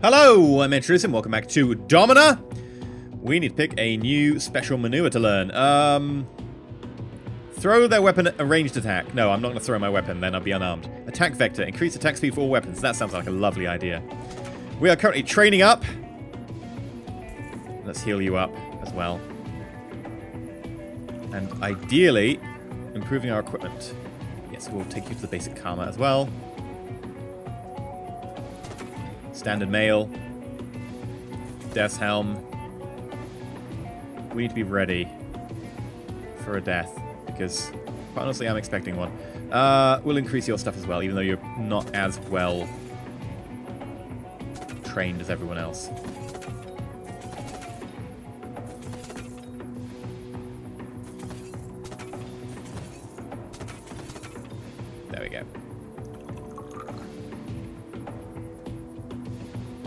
Hello, I'm EnterElysium and welcome back to Domina. We need to pick a new special maneuver to learn. Um, throw their weapon a ranged attack. No, I'm not going to throw my weapon, then I'll be unarmed. Attack vector, increase attack speed for all weapons. That sounds like a lovely idea. We are currently training up. Let's heal you up as well. And ideally, improving our equipment. Yes, we'll take you to the basic karma as well. Standard mail. Death's helm. We need to be ready for a death because, quite honestly, I'm expecting one. Uh, we'll increase your stuff as well, even though you're not as well trained as everyone else.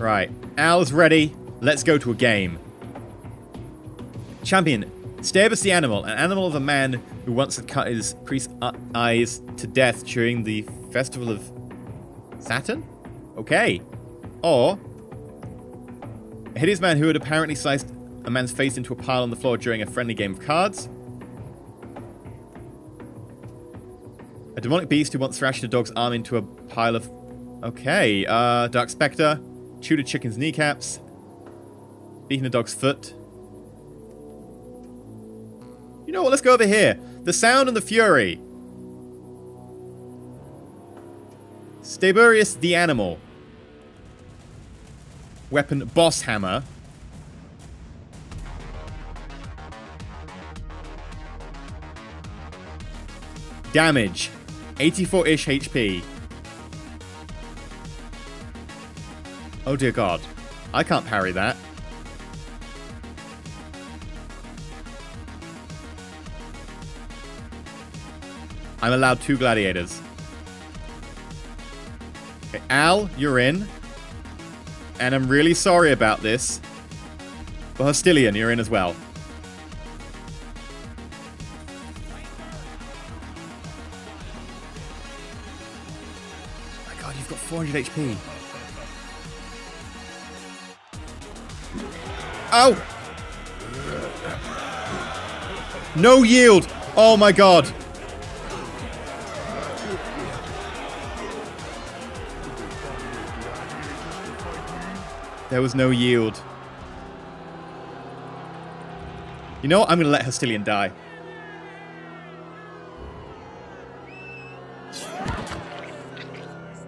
Right, Al's ready. Let's go to a game. Champion, Stabus the animal, an animal of a man who once had cut his priest's eyes to death during the festival of Saturn? Okay. Or a hideous man who had apparently sliced a man's face into a pile on the floor during a friendly game of cards. A demonic beast who once thrashed a dog's arm into a pile of... Okay, uh, Dark Spectre, chewed a chicken's kneecaps, beaten a dog's foot. You know what, let's go over here. The Sound and the Fury. Staburius the Animal. Weapon Boss Hammer. Damage. 84-ish HP. Oh dear god. I can't parry that. I'm allowed two gladiators. Okay, Al, you're in. And I'm really sorry about this. But Hostilian, you're in as well. Oh my god, you've got 400 HP. Oh! No yield! Oh my god! There was no yield. You know what? I'm going to let Hostilian die.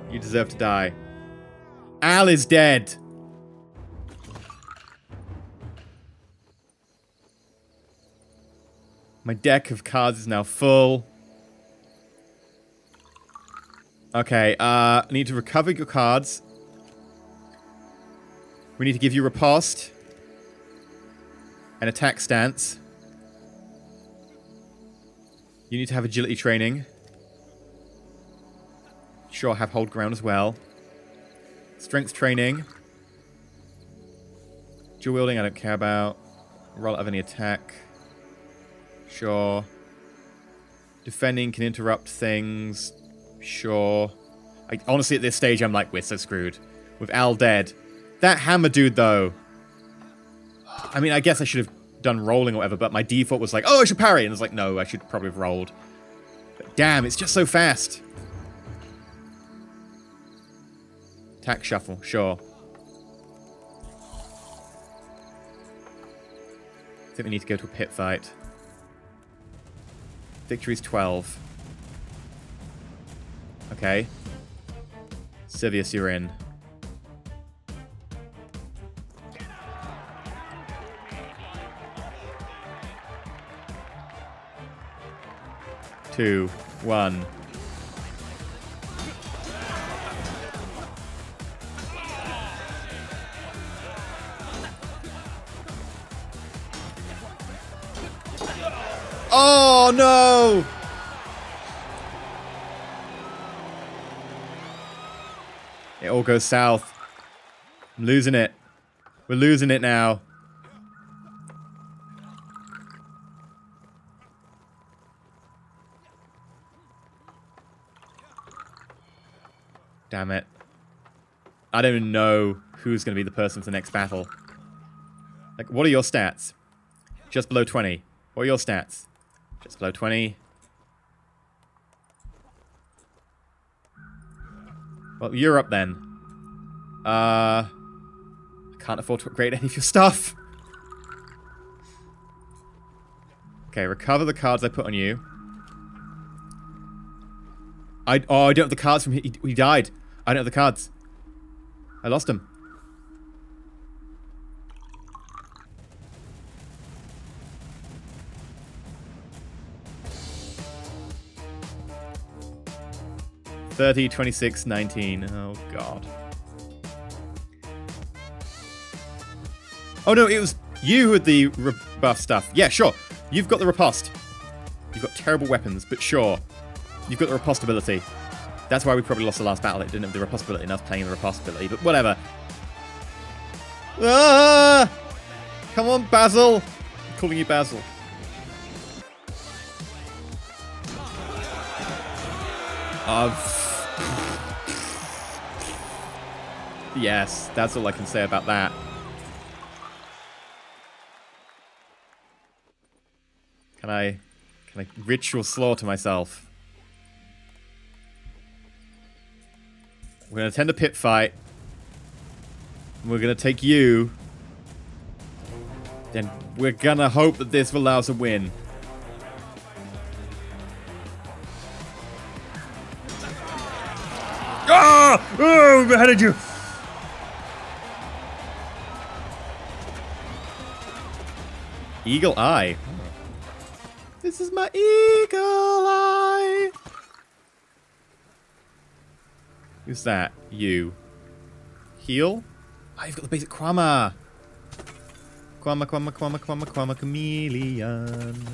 You deserve to die. Al is dead. My deck of cards is now full. Okay, uh, I need to recover your cards. We need to give you riposte. An attack stance. You need to have agility training. Sure, have hold ground as well. Strength training. Dual wielding, I don't care about. Roll out of any attack. Sure. Defending can interrupt things. Sure. I, honestly, at this stage, I'm like, we're so screwed. With Al dead. That hammer dude, though. I mean, I guess I should have done rolling or whatever, but my default was like, oh, I should parry. And it's like, no, I should probably have rolled. But damn, it's just so fast. Attack shuffle, sure. I think we need to go to a pit fight. Victory's 12. Okay. Civius, you're in. Two, one. Oh no! It all goes south. I'm losing it. We're losing it now. Damn it. I don't even know who's going to be the person for the next battle. Like, what are your stats? Just below 20. What are your stats? Just below 20. Well, you're up then. Uh, I can't afford to upgrade any of your stuff. Okay, recover the cards I put on you. I oh I don't have the cards from he, he died. I don't have the cards. I lost them. Thirty, twenty-six, nineteen. Oh god. Oh no, it was you with the rebuff stuff. Yeah, sure. You've got the riposte. You've got terrible weapons, but sure. You've got the riposte ability. That's why we probably lost the last battle. It didn't have the riposte ability, and I was playing the riposte ability, but whatever. Ah! Come on, Basil! I'm calling you Basil. Uh, yes, that's all I can say about that. Can I... Can I ritual slaughter myself? We're going to attend a pit fight. We're going to take you. Then we're going to hope that this will allow us a win. Ah! Oh, beheaded you! Eagle Eye. This is my eagle eye. Who's that? You. Heal? Oh, you've got the basic Kwama. Kwama, Kwama, Kwama, Kwama, Kwama, Chameleon.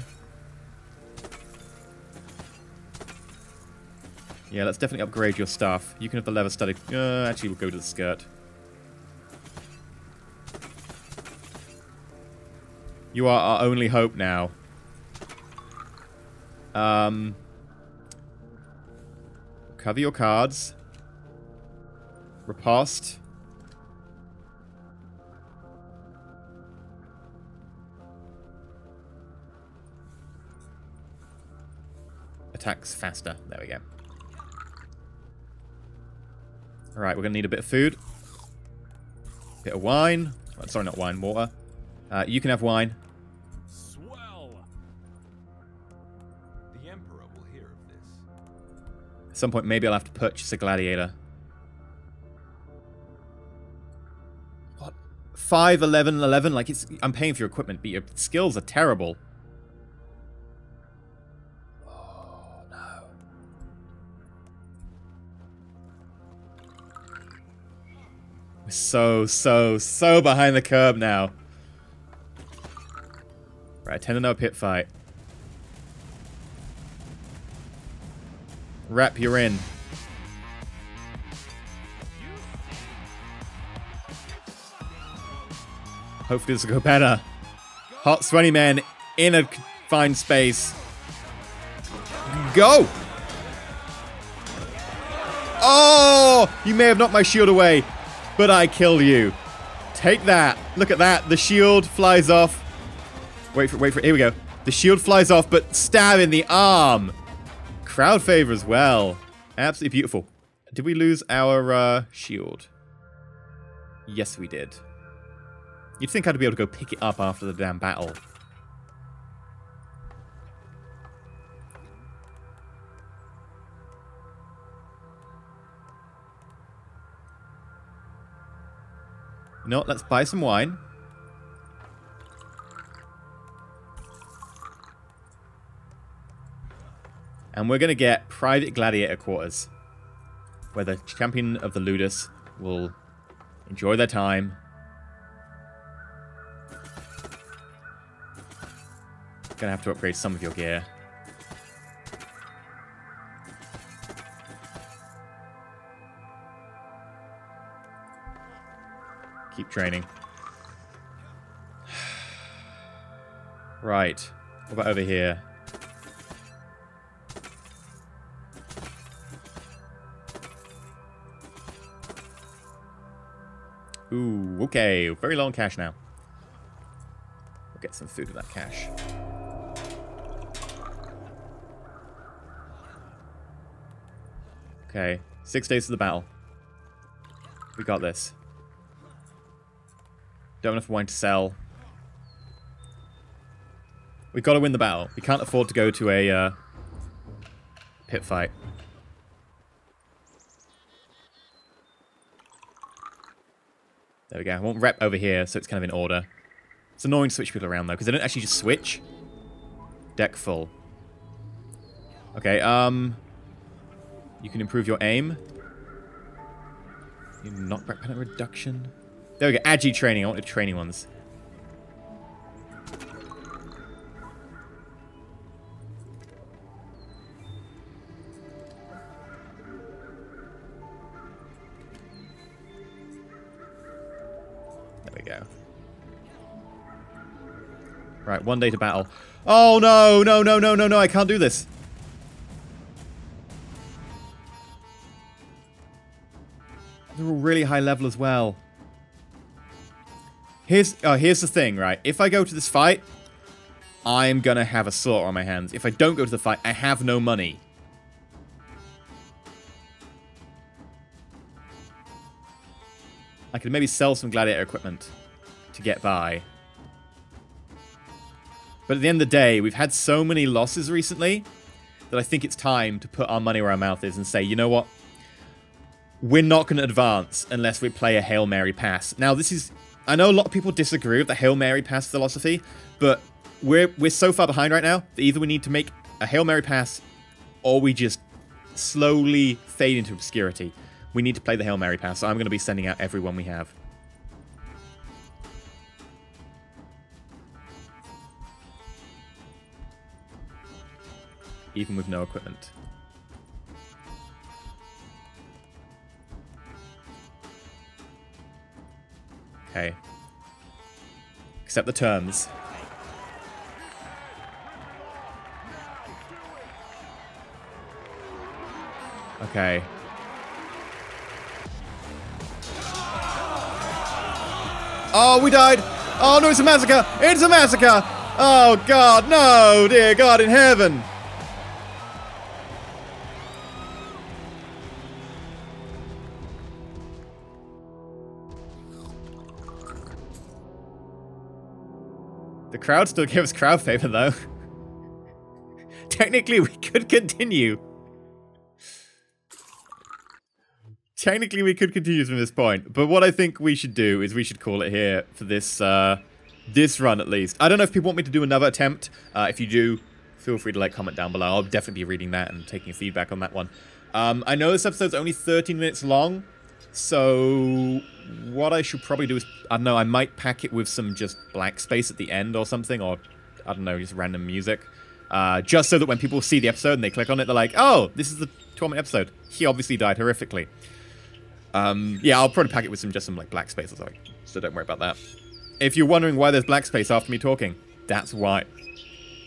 Yeah, let's definitely upgrade your stuff. You can have the leather studded. Uh, actually, we'll go to the skirt. You are our only hope now. Um, cover your cards. Riposte. Attacks faster. There we go. Alright, we're going to need a bit of food. Bit of wine. Sorry, not wine, water. Uh, you can have wine. At some point, maybe I'll have to purchase a gladiator. What? 5, 11, 11? Like, it's, I'm paying for your equipment, but your skills are terrible. Oh, no. We're so, so, so behind the curve now. Right, 10 to no pit fight. Rep, you're in. Hopefully this will go better. Hot sweaty man in a confined space. Go! Oh! You may have knocked my shield away, but I kill you. Take that. Look at that. The shield flies off. Wait for wait for. Here we go. The shield flies off, but stab in the arm. Crowd favor as well. Absolutely beautiful. Did we lose our uh, shield? Yes, we did. You'd think I'd be able to go pick it up after the damn battle. No, let's buy some wine. And we're going to get private gladiator quarters. Where the champion of the Ludus will enjoy their time. Gonna have to upgrade some of your gear. Keep training. right. What about over here? Ooh, okay. Very long cash now. We'll get some food with that cash. Okay. Six days to the battle. We got this. Don't have enough wine to sell. We've got to win the battle. We can't afford to go to a uh, pit fight. There we go. I want rep over here, so it's kind of in order. It's annoying to switch people around, though, because they don't actually just switch. Deck full. Okay, um... You can improve your aim. You knockback penalty reduction. There we go. Agi training. I wanted training ones. One day to battle. Oh no, no, no, no, no, no, I can't do this. They're all really high level as well. Here's oh, here's the thing, right? If I go to this fight, I'm gonna have a slaughter on my hands. If I don't go to the fight, I have no money. I could maybe sell some gladiator equipment to get by. But at the end of the day, we've had so many losses recently that I think it's time to put our money where our mouth is and say, you know what? We're not going to advance unless we play a Hail Mary pass. Now, this is... I know a lot of people disagree with the Hail Mary pass philosophy, but we're, we're so far behind right now that either we need to make a Hail Mary pass or we just slowly fade into obscurity. We need to play the Hail Mary pass, so I'm going to be sending out everyone we have. Even with no equipment. Okay. Accept the terms. Okay. Oh, we died! Oh no, it's a massacre! It's a massacre! Oh god, no! Dear God in heaven! The crowd still gives crowd favor though. Technically, we could continue. Technically, we could continue from this point, but what I think we should do is we should call it here for this uh, this run at least. I don't know if people want me to do another attempt. Uh, if you do, feel free to like comment down below. I'll definitely be reading that and taking feedback on that one. Um, I know this episode's only 13 minutes long, so what I should probably do is, I don't know, I might pack it with some just black space at the end or something, or, I don't know, just random music. Uh, just so that when people see the episode and they click on it, they're like, oh, this is the 12 minute episode. He obviously died horrifically. Um, yeah, I'll probably pack it with some just some like black space or something, so don't worry about that. If you're wondering why there's black space after me talking, that's why.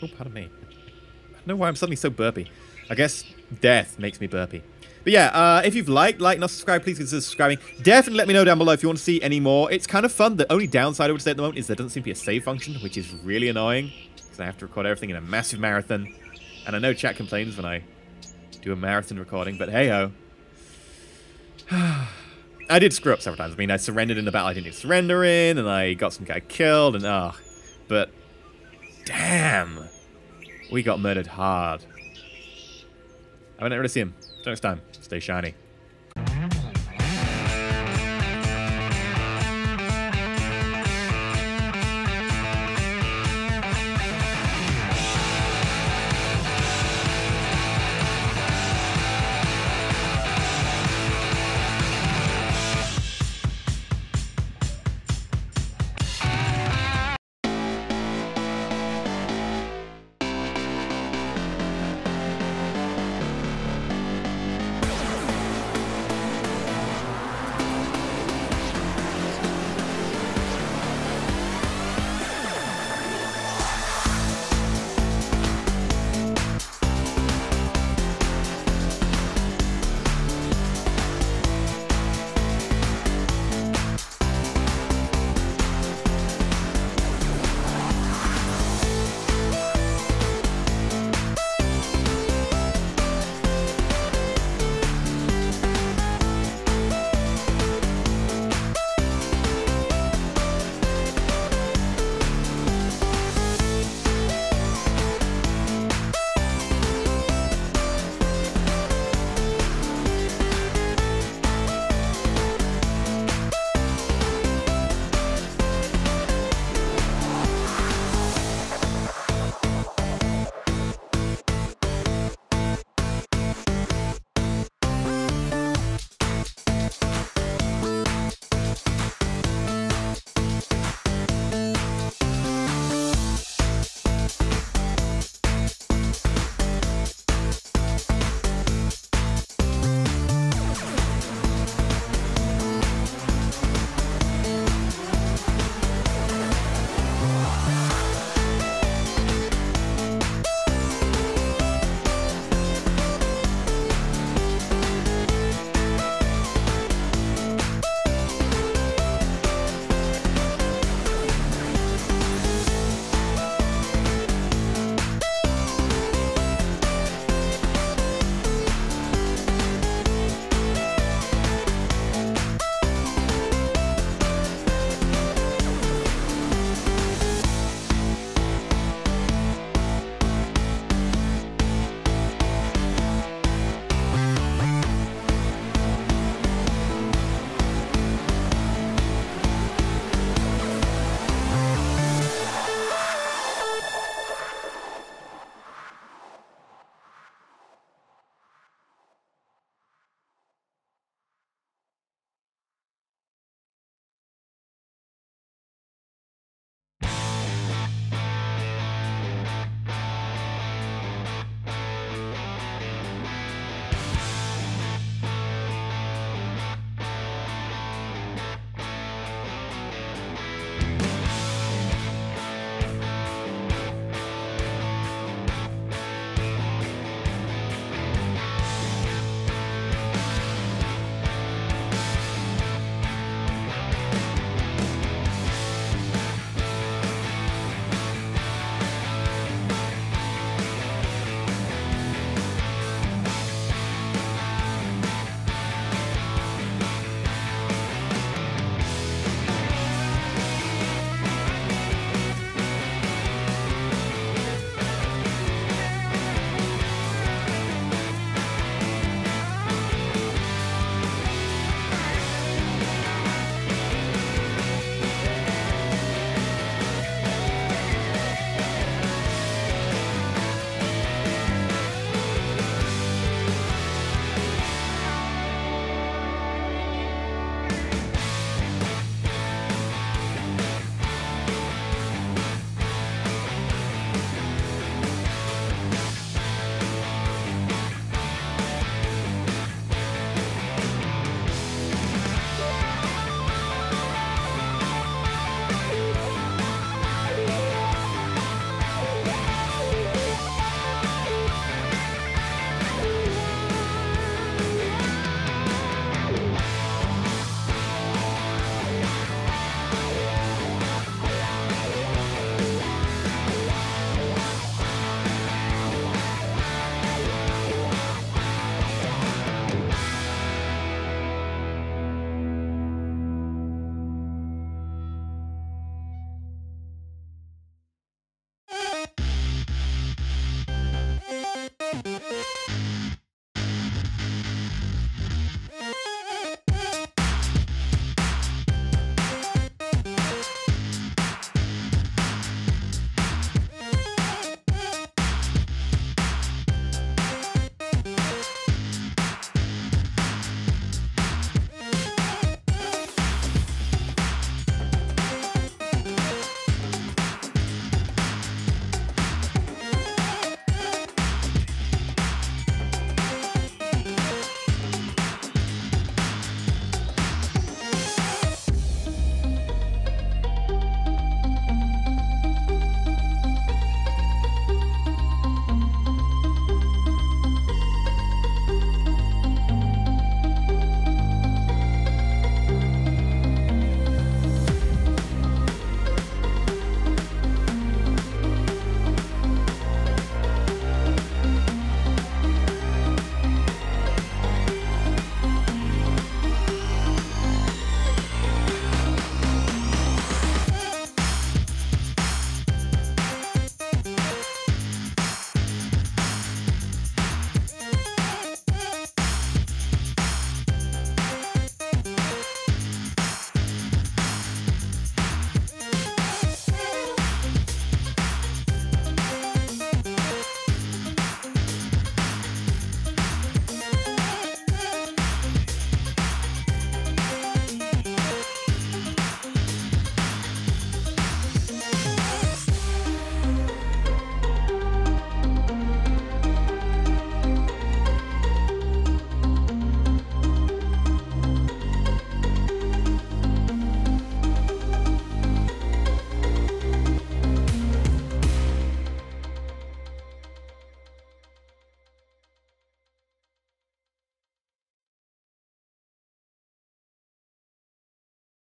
Oh, pardon me. I don't know why I'm suddenly so burpy. I guess death makes me burpy. But yeah, uh, if you've liked, like, not subscribed, please consider subscribing. Definitely let me know down below if you want to see any more. It's kind of fun. The only downside I would say at the moment is there doesn't seem to be a save function, which is really annoying. Because I have to record everything in a massive marathon. And I know chat complains when I do a marathon recording, but hey-ho. I did screw up several times. I mean, I surrendered in the battle I didn't surrender in, and I got some guy killed, and ah. Oh, but, damn. We got murdered hard. I there to see him. Till next time, stay shiny.